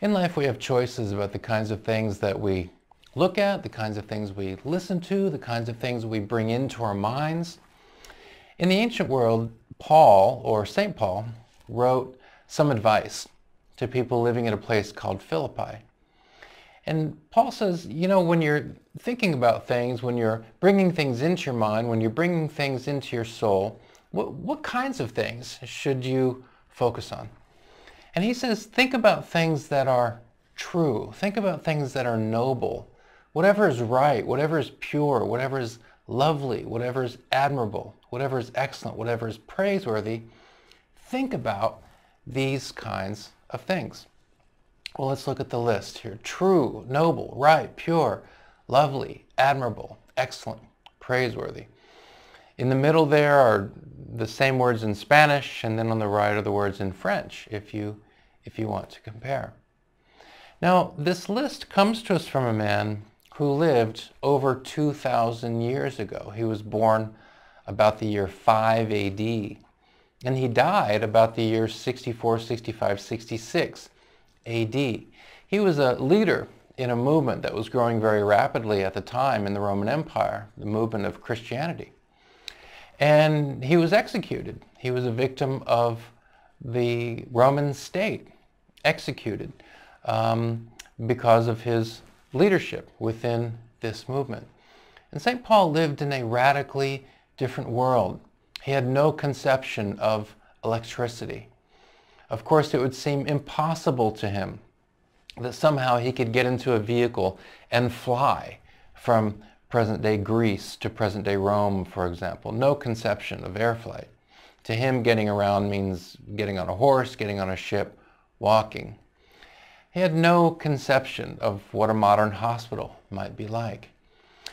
In life we have choices about the kinds of things that we look at, the kinds of things we listen to, the kinds of things we bring into our minds. In the ancient world, Paul, or St. Paul, wrote some advice to people living in a place called Philippi. And Paul says, you know, when you're thinking about things, when you're bringing things into your mind, when you're bringing things into your soul, what, what kinds of things should you focus on? And he says, think about things that are true. Think about things that are noble. Whatever is right, whatever is pure, whatever is lovely, whatever is admirable, whatever is excellent, whatever is praiseworthy, think about these kinds of things. Well, let's look at the list here. True, noble, right, pure, lovely, admirable, excellent, praiseworthy. In the middle there are the same words in Spanish, and then on the right are the words in French, if you, if you want to compare. Now, this list comes to us from a man who lived over 2,000 years ago. He was born about the year 5 AD, and he died about the year 64, 65, 66 AD. He was a leader in a movement that was growing very rapidly at the time in the Roman Empire, the movement of Christianity. And he was executed. He was a victim of the Roman state, executed um, because of his leadership within this movement. And St. Paul lived in a radically different world. He had no conception of electricity. Of course, it would seem impossible to him that somehow he could get into a vehicle and fly from present-day Greece to present-day Rome, for example. No conception of air flight. To him, getting around means getting on a horse, getting on a ship, walking. He had no conception of what a modern hospital might be like.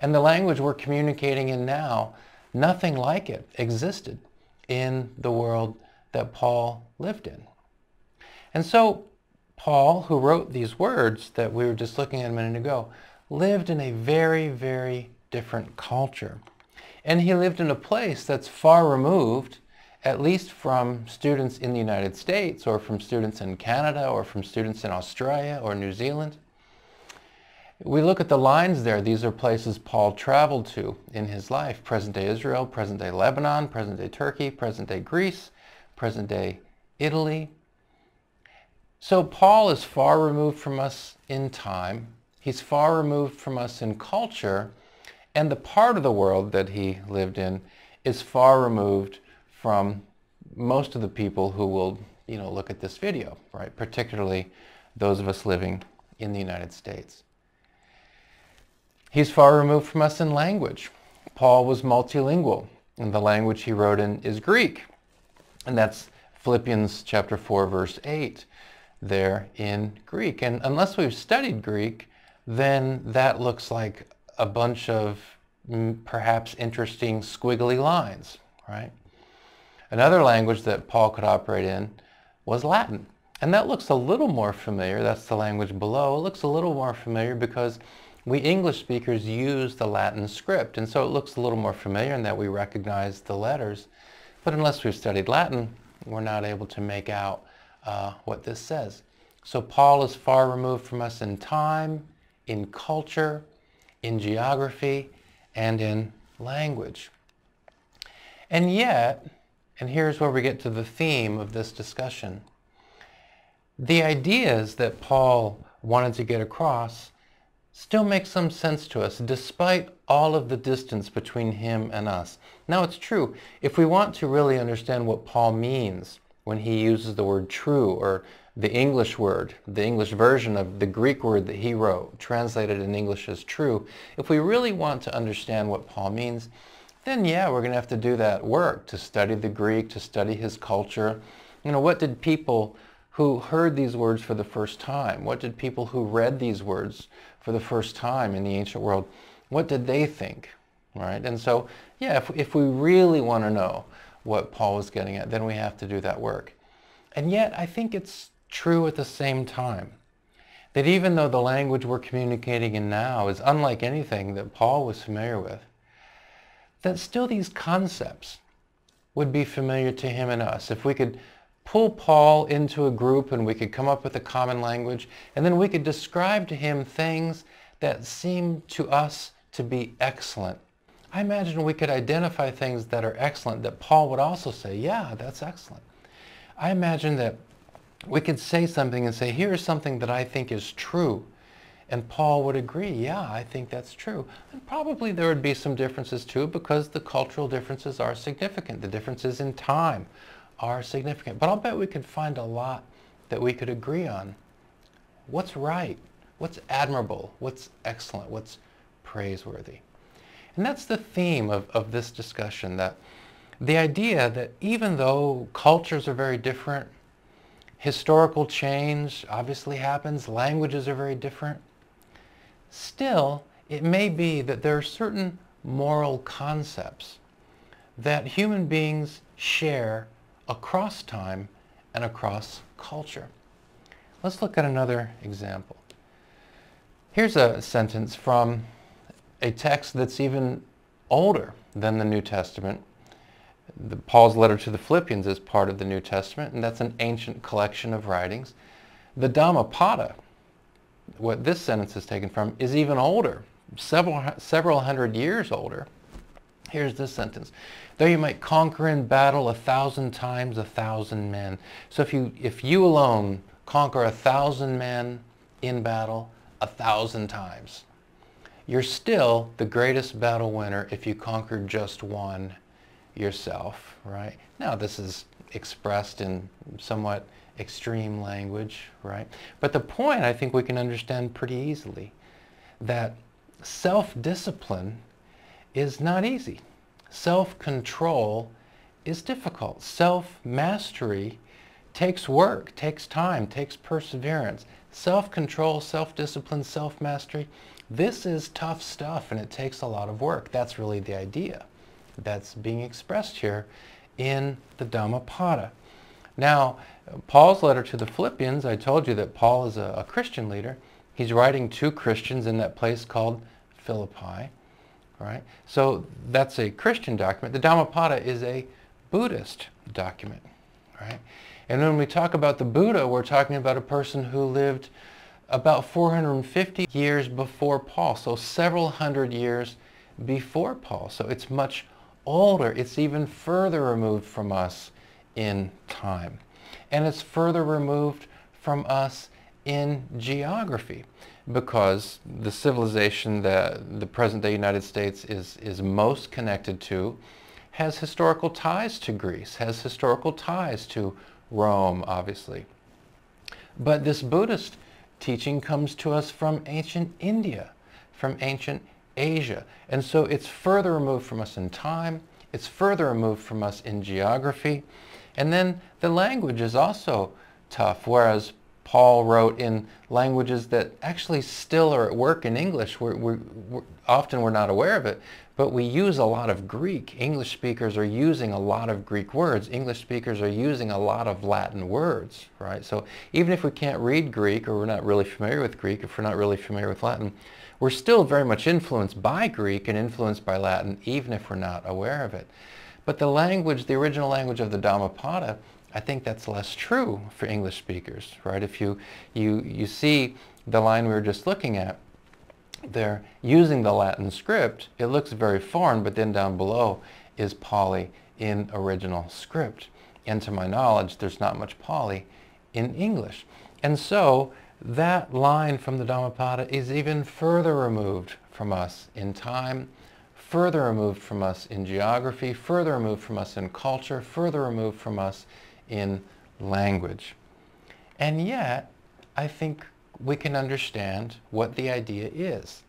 And the language we're communicating in now, nothing like it existed in the world that Paul lived in. And so Paul, who wrote these words that we were just looking at a minute ago, lived in a very, very different culture. And he lived in a place that's far removed at least from students in the United States or from students in Canada or from students in Australia or New Zealand. We look at the lines there. These are places Paul traveled to in his life. Present-day Israel, present-day Lebanon, present-day Turkey, present-day Greece, present-day Italy. So Paul is far removed from us in time. He's far removed from us in culture. And the part of the world that he lived in is far removed from most of the people who will you know, look at this video, right? Particularly those of us living in the United States. He's far removed from us in language. Paul was multilingual, and the language he wrote in is Greek. And that's Philippians chapter 4, verse 8, there in Greek. And unless we've studied Greek, then that looks like a bunch of mm, perhaps interesting squiggly lines, right? Another language that Paul could operate in was Latin. And that looks a little more familiar. That's the language below. It looks a little more familiar because we English speakers use the Latin script. And so it looks a little more familiar in that we recognize the letters. But unless we've studied Latin, we're not able to make out uh, what this says. So Paul is far removed from us in time, in culture, in geography, and in language. And yet, and here's where we get to the theme of this discussion. The ideas that Paul wanted to get across still make some sense to us despite all of the distance between him and us. Now it's true, if we want to really understand what Paul means when he uses the word true or the English word, the English version of the Greek word that he wrote, translated in English as true, if we really want to understand what Paul means, then yeah, we're going to have to do that work to study the Greek, to study his culture. You know, what did people who heard these words for the first time, what did people who read these words for the first time in the ancient world, what did they think, right? And so, yeah, if, if we really want to know what Paul was getting at, then we have to do that work. And yet, I think it's true at the same time that even though the language we're communicating in now is unlike anything that Paul was familiar with, that still these concepts would be familiar to him and us. If we could pull Paul into a group and we could come up with a common language and then we could describe to him things that seem to us to be excellent. I imagine we could identify things that are excellent that Paul would also say, yeah, that's excellent. I imagine that we could say something and say, here's something that I think is true. And Paul would agree, yeah, I think that's true. And probably there would be some differences too because the cultural differences are significant. The differences in time are significant. But I'll bet we could find a lot that we could agree on. What's right? What's admirable? What's excellent? What's praiseworthy? And that's the theme of, of this discussion, that the idea that even though cultures are very different, historical change obviously happens, languages are very different, still it may be that there are certain moral concepts that human beings share across time and across culture. Let's look at another example. Here's a sentence from a text that's even older than the New Testament. The, Paul's letter to the Philippians is part of the New Testament, and that's an ancient collection of writings. The Dhammapada, what this sentence is taken from, is even older, several, several hundred years older. Here's this sentence. Though you might conquer in battle a thousand times a thousand men. So if you, if you alone conquer a thousand men in battle a thousand times, you're still the greatest battle winner if you conquer just one yourself, right? Now this is expressed in somewhat extreme language, right? But the point I think we can understand pretty easily that self-discipline is not easy. Self-control is difficult. Self-mastery takes work, takes time, takes perseverance. Self-control, self-discipline, self-mastery, this is tough stuff and it takes a lot of work. That's really the idea that's being expressed here in the Dhammapada. Now, Paul's letter to the Philippians, I told you that Paul is a, a Christian leader. He's writing to Christians in that place called Philippi. Right? So that's a Christian document. The Dhammapada is a Buddhist document. Right? And when we talk about the Buddha, we're talking about a person who lived about 450 years before Paul, so several hundred years before Paul. So it's much older. It's even further removed from us in time. And it's further removed from us in geography because the civilization that the present-day United States is, is most connected to has historical ties to Greece, has historical ties to Rome, obviously. But this Buddhist teaching comes to us from ancient India, from ancient Asia. And so it's further removed from us in time, it's further removed from us in geography, and then the language is also tough, whereas Paul wrote in languages that actually still are at work in English. We're, we're, we're, often we're not aware of it, but we use a lot of Greek. English speakers are using a lot of Greek words. English speakers are using a lot of Latin words, right? So even if we can't read Greek or we're not really familiar with Greek, if we're not really familiar with Latin, we're still very much influenced by Greek and influenced by Latin, even if we're not aware of it. But the language, the original language of the Dhammapada, I think that's less true for English speakers, right? If you, you, you see the line we were just looking at, they're using the Latin script, it looks very foreign, but then down below is Pali in original script. And to my knowledge, there's not much Pali in English. And so that line from the Dhammapada is even further removed from us in time, further removed from us in geography, further removed from us in culture, further removed from us in language. And yet, I think we can understand what the idea is,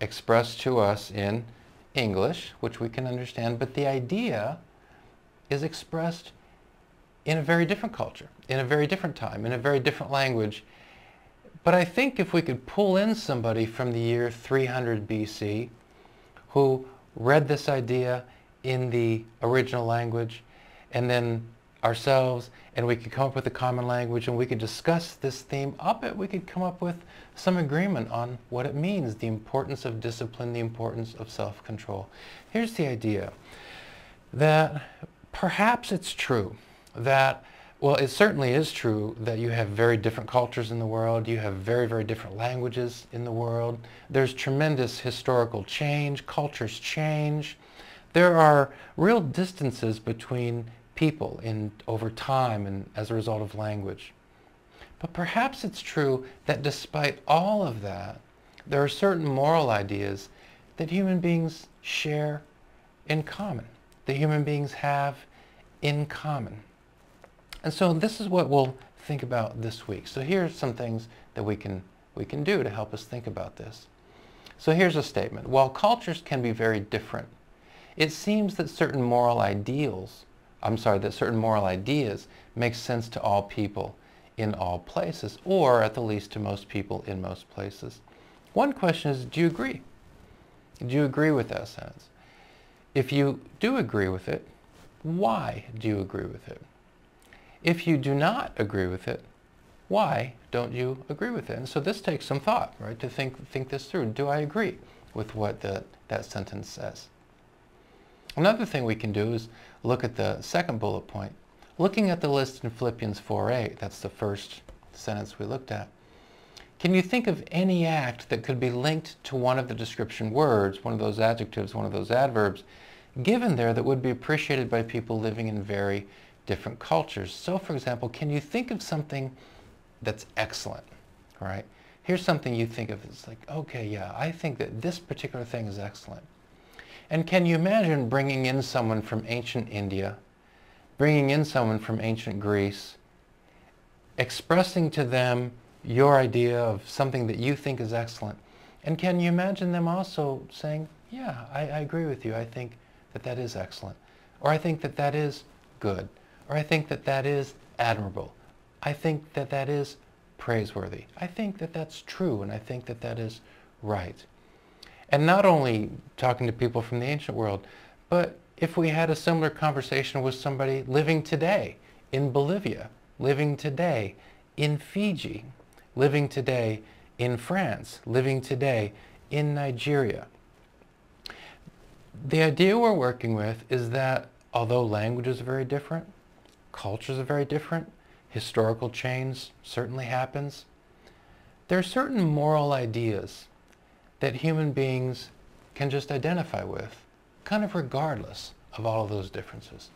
expressed to us in English, which we can understand, but the idea is expressed in a very different culture, in a very different time, in a very different language. But I think if we could pull in somebody from the year 300 BC who read this idea in the original language and then ourselves and we could come up with a common language and we could discuss this theme up it we could come up with some agreement on what it means the importance of discipline the importance of self-control. Here's the idea that perhaps it's true that Well, it certainly is true that you have very different cultures in the world. You have very, very different languages in the world. There's tremendous historical change. Cultures change. There are real distances between people in, over time and as a result of language. But perhaps it's true that despite all of that, there are certain moral ideas that human beings share in common, that human beings have in common. And so this is what we'll think about this week. So here are some things that we can, we can do to help us think about this. So here's a statement. While cultures can be very different, it seems that certain moral ideals, I'm sorry, that certain moral ideas make sense to all people in all places, or at the least to most people in most places. One question is, do you agree? Do you agree with that sentence? If you do agree with it, why do you agree with it? If you do not agree with it, why don't you agree with it? And so this takes some thought, right, to think, think this through. Do I agree with what the, that sentence says? Another thing we can do is look at the second bullet point. Looking at the list in Philippians 4.8, that's the first sentence we looked at, can you think of any act that could be linked to one of the description words, one of those adjectives, one of those adverbs, given there that would be appreciated by people living in very different cultures. So for example, can you think of something that's excellent, right? Here's something you think of as like, okay, yeah, I think that this particular thing is excellent. And can you imagine bringing in someone from ancient India, bringing in someone from ancient Greece, expressing to them your idea of something that you think is excellent, and can you imagine them also saying, yeah, I, I agree with you. I think that that is excellent. Or I think that that is good or I think that that is admirable. I think that that is praiseworthy. I think that that's true, and I think that that is right. And not only talking to people from the ancient world, but if we had a similar conversation with somebody living today in Bolivia, living today in Fiji, living today in France, living today in Nigeria. The idea we're working with is that although languages are very different, Cultures are very different. Historical change certainly happens. There are certain moral ideas that human beings can just identify with, kind of regardless of all of those differences.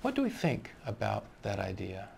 What do we think about that idea?